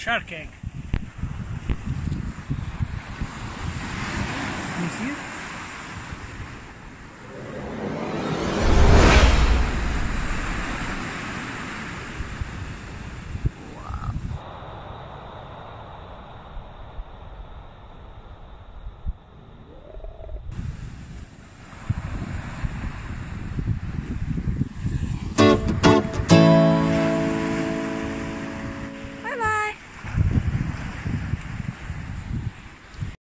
Shark egg. You see it?